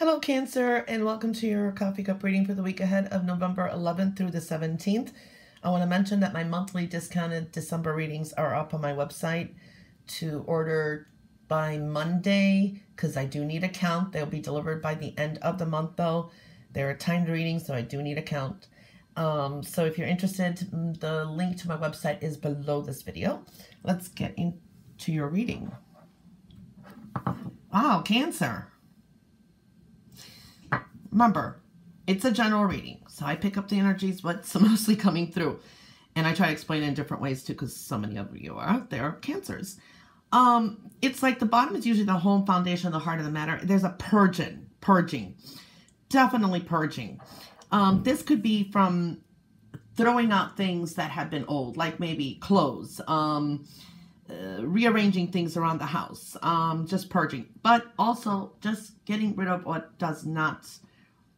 Hello, Cancer, and welcome to your coffee cup reading for the week ahead of November 11th through the 17th. I want to mention that my monthly discounted December readings are up on my website to order by Monday because I do need a count. They'll be delivered by the end of the month, though. They're timed readings, so I do need a count. Um, so if you're interested, the link to my website is below this video. Let's get into your reading. Wow, Cancer. Remember, it's a general reading. So I pick up the energies, what's mostly coming through. And I try to explain in different ways too, because so many of you are out there cancers. Um, it's like the bottom is usually the home foundation, the heart of the matter. There's a purging, purging, definitely purging. Um, this could be from throwing out things that have been old, like maybe clothes, um, uh, rearranging things around the house, um, just purging, but also just getting rid of what does not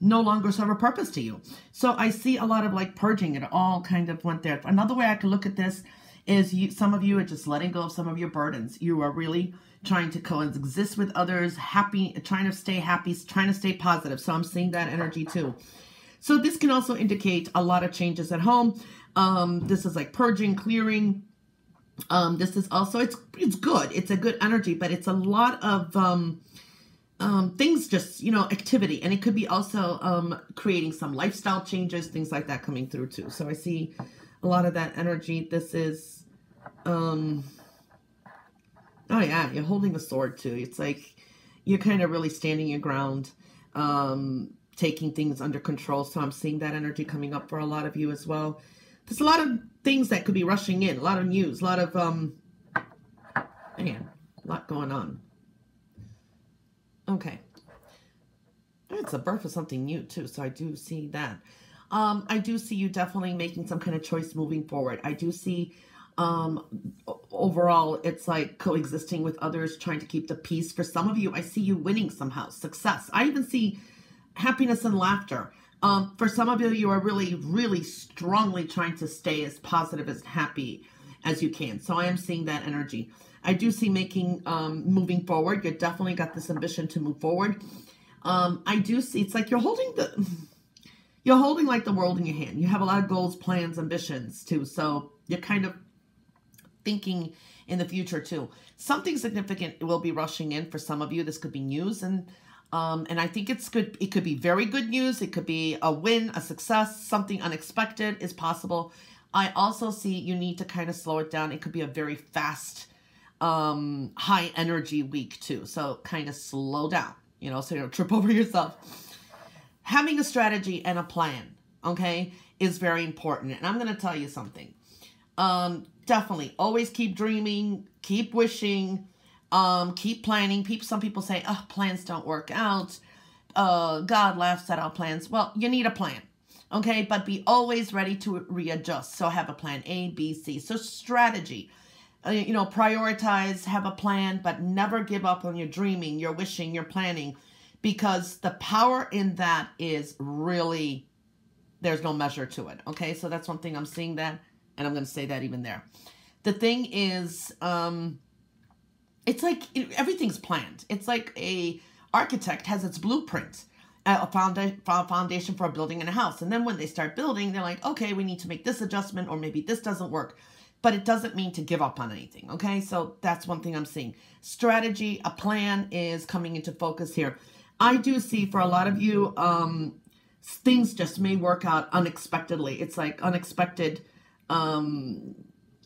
no longer serve a purpose to you. So I see a lot of like purging. It all kind of went there. Another way I could look at this is you, some of you are just letting go of some of your burdens. You are really trying to coexist with others, happy, trying to stay happy, trying to stay positive. So I'm seeing that energy too. So this can also indicate a lot of changes at home. Um, this is like purging, clearing. Um, this is also, it's, it's good. It's a good energy, but it's a lot of, um, um, things just, you know, activity. And it could be also um, creating some lifestyle changes, things like that coming through too. So I see a lot of that energy. This is, um, oh yeah, you're holding a sword too. It's like you're kind of really standing your ground, um, taking things under control. So I'm seeing that energy coming up for a lot of you as well. There's a lot of things that could be rushing in, a lot of news, a lot of, um, man, a lot going on. Okay. It's a birth of something new too, so I do see that. Um, I do see you definitely making some kind of choice moving forward. I do see um, overall it's like coexisting with others, trying to keep the peace. For some of you, I see you winning somehow, success. I even see happiness and laughter. Um, for some of you, you are really, really strongly trying to stay as positive as happy as you can. So I am seeing that energy. I do see making, um, moving forward. You definitely got this ambition to move forward. Um, I do see, it's like you're holding the, you're holding like the world in your hand. You have a lot of goals, plans, ambitions too. So you're kind of thinking in the future too. Something significant will be rushing in for some of you. This could be news and um, and I think it's good. It could be very good news. It could be a win, a success, something unexpected is possible. I also see you need to kind of slow it down. It could be a very fast um, high energy week too. So kind of slow down, you know, so you don't trip over yourself. Having a strategy and a plan, okay, is very important. And I'm going to tell you something. Um, definitely always keep dreaming, keep wishing, um, keep planning. People, some people say, oh, plans don't work out. Uh, God laughs at our plans. Well, you need a plan. Okay, but be always ready to readjust. So have a plan A, B, C. So strategy uh, you know, prioritize, have a plan, but never give up on your dreaming, your wishing, your planning, because the power in that is really, there's no measure to it. Okay, so that's one thing I'm seeing that, and I'm going to say that even there. The thing is, um, it's like everything's planned. It's like a architect has its blueprint, a foundation, foundation for a building and a house. And then when they start building, they're like, okay, we need to make this adjustment, or maybe this doesn't work but it doesn't mean to give up on anything. Okay, so that's one thing I'm seeing. Strategy, a plan is coming into focus here. I do see for a lot of you, um, things just may work out unexpectedly. It's like unexpected, um,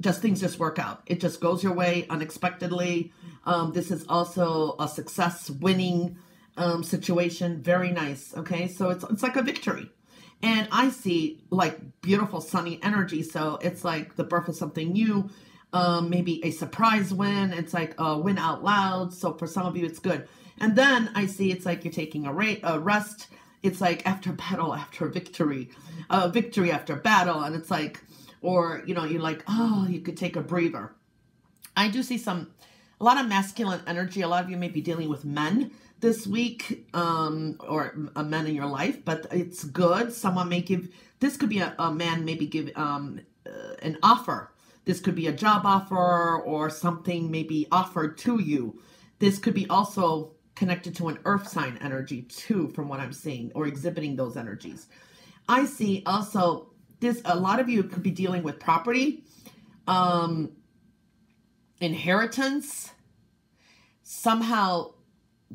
just things just work out. It just goes your way unexpectedly. Um, this is also a success winning um, situation. Very nice. Okay, so it's it's like a victory. And I see like beautiful sunny energy. So it's like the birth of something new, um, maybe a surprise win. It's like a win out loud. So for some of you, it's good. And then I see it's like you're taking a, ra- a rest. It's like after battle, after victory, uh, victory after battle. And it's like, or, you know, you're like, oh, you could take a breather. I do see some, a lot of masculine energy. A lot of you may be dealing with men this week um, or a man in your life, but it's good. Someone may give, this could be a, a man maybe give um, uh, an offer. This could be a job offer or something maybe offered to you. This could be also connected to an earth sign energy too, from what I'm seeing, or exhibiting those energies. I see also this, a lot of you could be dealing with property, um, inheritance, somehow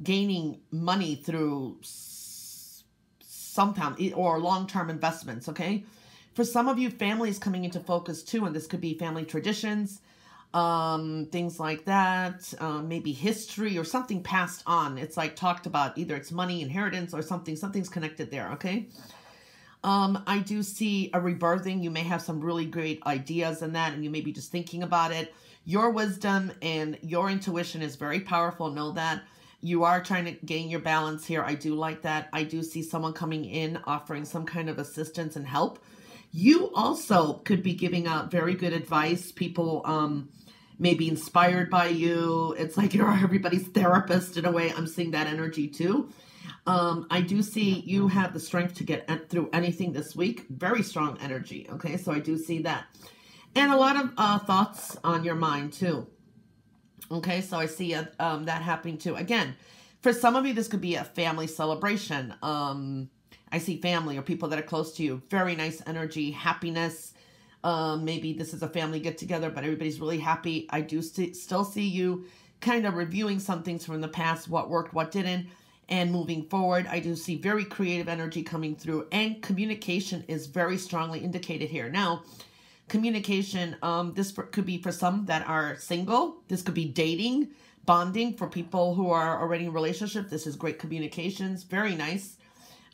gaining money through sometime or long-term investments, okay? For some of you, family is coming into focus too, and this could be family traditions, um, things like that, um, maybe history or something passed on. It's like talked about, either it's money, inheritance, or something, something's connected there, okay? Um, I do see a rebirthing. You may have some really great ideas in that, and you may be just thinking about it. Your wisdom and your intuition is very powerful. Know that. You are trying to gain your balance here. I do like that. I do see someone coming in offering some kind of assistance and help. You also could be giving out very good advice. People um, may be inspired by you. It's like you're everybody's therapist in a way. I'm seeing that energy too. Um, I do see you have the strength to get through anything this week. Very strong energy. Okay, so I do see that. And a lot of uh, thoughts on your mind too. Okay, so I see uh, um, that happening too. Again, for some of you, this could be a family celebration. Um, I see family or people that are close to you. Very nice energy, happiness. Um, maybe this is a family get together, but everybody's really happy. I do st still see you kind of reviewing some things from the past, what worked, what didn't, and moving forward. I do see very creative energy coming through, and communication is very strongly indicated here. Now, communication, um, this for, could be for some that are single. This could be dating, bonding for people who are already in relationship. This is great communications, very nice.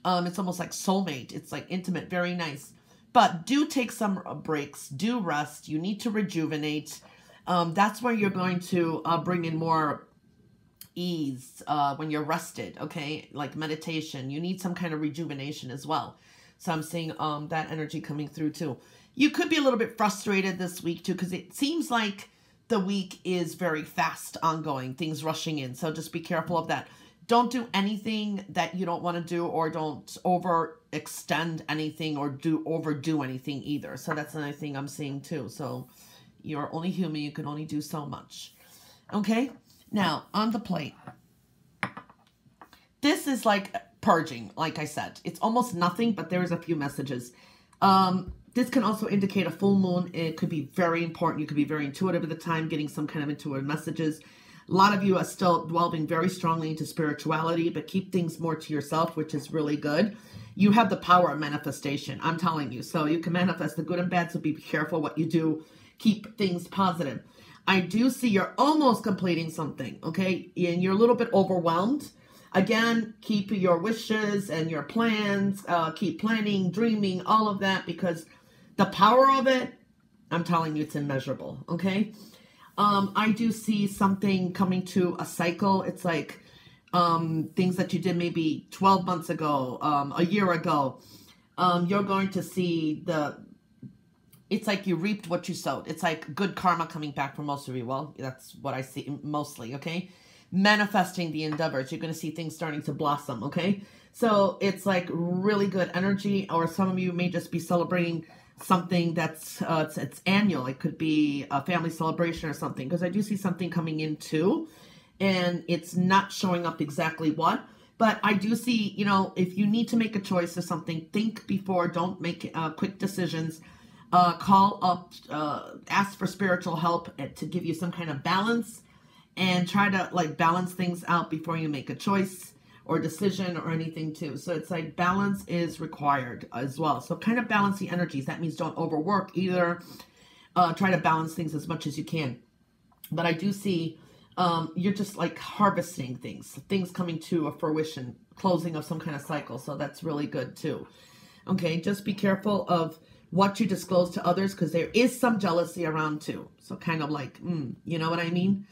Um, it's almost like soulmate. It's like intimate, very nice. But do take some breaks. Do rest. You need to rejuvenate. Um, that's where you're going to uh, bring in more ease uh, when you're rested, okay? Like meditation. You need some kind of rejuvenation as well. So I'm seeing um, that energy coming through too. You could be a little bit frustrated this week too because it seems like the week is very fast ongoing, things rushing in. So just be careful of that. Don't do anything that you don't want to do or don't overextend anything or do overdo anything either. So that's another thing I'm seeing too. So you're only human. You can only do so much. Okay. Now on the plate. This is like purging, like I said. It's almost nothing, but there is a few messages. Um, this can also indicate a full moon. It could be very important. You could be very intuitive at the time, getting some kind of intuitive messages. A lot of you are still delving very strongly into spirituality, but keep things more to yourself, which is really good. You have the power of manifestation, I'm telling you. So you can manifest the good and bad, so be careful what you do. Keep things positive. I do see you're almost completing something, okay? And you're a little bit overwhelmed. Again, keep your wishes and your plans, uh, keep planning, dreaming, all of that, because the power of it, I'm telling you, it's immeasurable. Okay. Um, I do see something coming to a cycle. It's like um, things that you did maybe 12 months ago, um, a year ago. Um, you're going to see the, it's like you reaped what you sowed. It's like good karma coming back for most of you. Well, that's what I see mostly. Okay. Manifesting the endeavors. You're going to see things starting to blossom. Okay. So it's like really good energy, or some of you may just be celebrating something that's uh, it's, it's annual. It could be a family celebration or something because I do see something coming in too, and it's not showing up exactly what. But I do see, you know, if you need to make a choice or something, think before. Don't make uh, quick decisions. Uh, call up, uh, ask for spiritual help to give you some kind of balance, and try to like balance things out before you make a choice or decision or anything too. So it's like balance is required as well. So kind of balance the energies. That means don't overwork either. Uh, try to balance things as much as you can. But I do see um, you're just like harvesting things, things coming to a fruition, closing of some kind of cycle. So that's really good too. Okay, just be careful of what you disclose to others because there is some jealousy around too. So kind of like, mm, you know what I mean?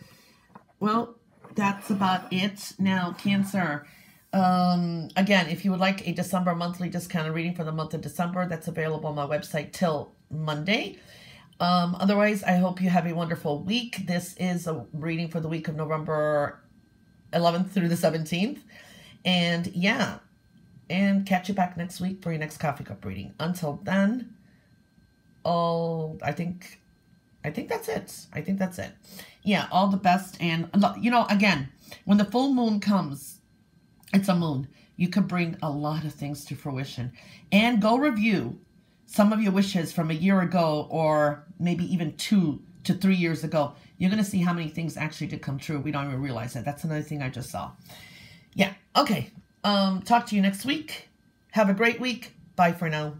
Well, that's about it. Now, Cancer. Um, again, if you would like a December monthly discounted reading for the month of December, that's available on my website till Monday. Um, otherwise, I hope you have a wonderful week. This is a reading for the week of November 11th through the 17th. And yeah, and catch you back next week for your next coffee cup reading. Until then, oh, I think I think that's it. I think that's it. Yeah, all the best. And, you know, again, when the full moon comes, it's a moon. You could bring a lot of things to fruition. And go review some of your wishes from a year ago or maybe even two to three years ago. You're going to see how many things actually did come true. We don't even realize that. That's another thing I just saw. Yeah. Okay. Um, talk to you next week. Have a great week. Bye for now.